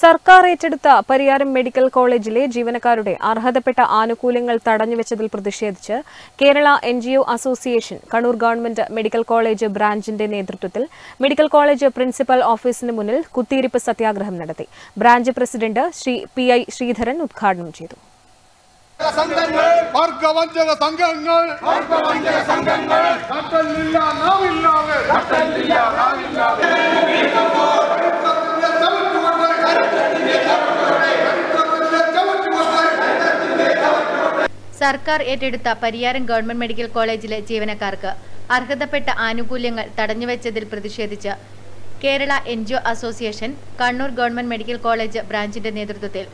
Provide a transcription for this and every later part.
സർക്കാർ ഏറ്റെടുത്ത പരിയാരം മെഡിക്കൽ കോളേജിലെ ജീവനക്കാരുടെ അർഹതപ്പെട്ട ആനുകൂല്യങ്ങൾ തടഞ്ഞുവെച്ചതിൽ പ്രതിഷേധിച്ച് Kerala N association Kannur government medical college ബ്രാഞ്ചിന്റെ നേതൃത്വത്തിൽ മെഡിക്കൽ കോളേജ് പ്രിൻസിപ്പൽ ഓഫീസിന് മുന്നിൽ കുത്തിയിരിപ്പ് സത്യാഗ്രഹം നടത്തി. Branch president Shri P I Sreedharan ഉദ്ഘാടനം ചെയ്തു. സംഘങ്ങൾ വർഗവഞ്ചക സംഘങ്ങൾ വർഗവഞ്ചക സംഘങ്ങൾ സർക്കാർ ഏറ്റെടുത്ത പരിയാരം ഗവൺമെന്റ് മെഡിക്കൽ കോളേജിലെ ജീവനക്കാർക്ക് അർഹതപ്പെട്ട ആനുകൂല്യങ്ങൾ തടഞ്ഞുവെച്ചതിൽ പ്രതിഷേധിച്ച് Kerala N association Kannur government medical college ബ്രാഞ്ചിന്റെ നേതൃത്വത്തിൽ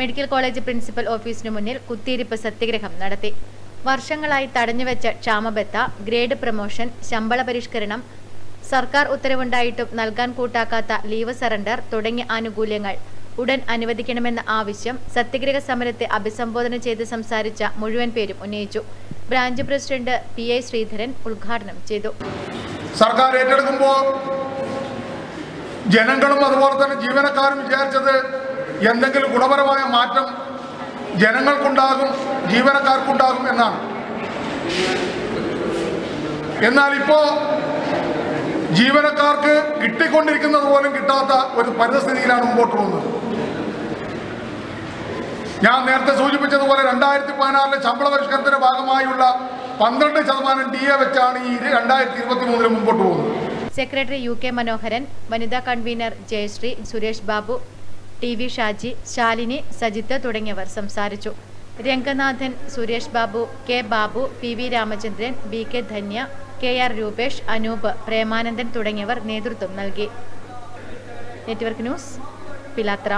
മെഡിക്കൽ കോളേജ് പ്രിൻസിപ്പൽ ഓഫീസിനു മുന്നിൽ കുത്തിയിരിപ്പ് സത്യഗ്രഹം നടത്തി. വർഷങ്ങളായി തടഞ്ഞുവെച്ച ക്ഷാമബത്ത ഗ്രേഡ് പ്രമോഷൻ ശമ്പള പരിഷ്കരണം സർക്കാർ ഉത്തരവുണ്ടായിട്ടും നൽകാൻ കൂട്ടാക്കാത്ത ലീവ് സറണ്ടർ തുടങ്ങിയ ആനുകൂല്യങ്ങൾ ഉടൻ അനുവദിക്കണമെന്ന ആവശ്യം സത്യഗ്രഹ സമരത്തെ അഭിസംബോധന ചെയ്ത് സംസാരിച്ച മുഴുവൻ പേരും ഉന്നയിച്ചു. Branch president P I Sreedharan ഉദ്ഘാടനം ചെയ്തു. സർക്കാർ ഏറ്റെടുക്കുമ്പോൾ ജനങ്ങളും അതുപോലെ തന്നെ ജീവനക്കാരും വിചാരിച്ചത് എന്തെങ്കിലും ഗുണപരമായ മാറ്റം ജനങ്ങൾക്കുണ്ടാകും ജീവനക്കാർക്കുണ്ടാകും എന്നാണ്. എന്നാൽ ഇപ്പോ ജീവനക്കാർക്ക് കിട്ടിക്കൊണ്ടിരിക്കുന്നത് പോലും കിട്ടാത്ത ഒരു പരിസ്ഥിതിയിലാണ് മുമ്പോട്ട് പോകുന്നത് ഞാൻ നേരത്തെ സൂചിപ്പിച്ചതുപോലെ രണ്ടായിരത്തി പതിനാറിലെ ശമ്പള പരിഷ്കരണത്തിന്റെ ഭാഗമായുള്ള പന്ത്രണ്ട് ശതമാനം ഡി എ വെച്ചാണ് ഈ രണ്ടായിരത്തി ഇരുപത്തി മൂന്നിന് മുമ്പോട്ട് പോകുന്നത് സെക്രട്ടറി യു കെ മനോഹരൻ വനിതാ convener Jayasree Suresh Babu T V Shaji Shalini Sajith തുടങ്ങിയവർ സംസാരിച്ചു. Ranganathan Suresh Babu K Babu P V Ramachandran B K Dhanya K R Rupesh Anoop Premanandan തുടങ്ങിയവർ നേതൃത്വം നൽകി. നെറ്റ്വർക്ക് ന്യൂസ് പിലാത്ര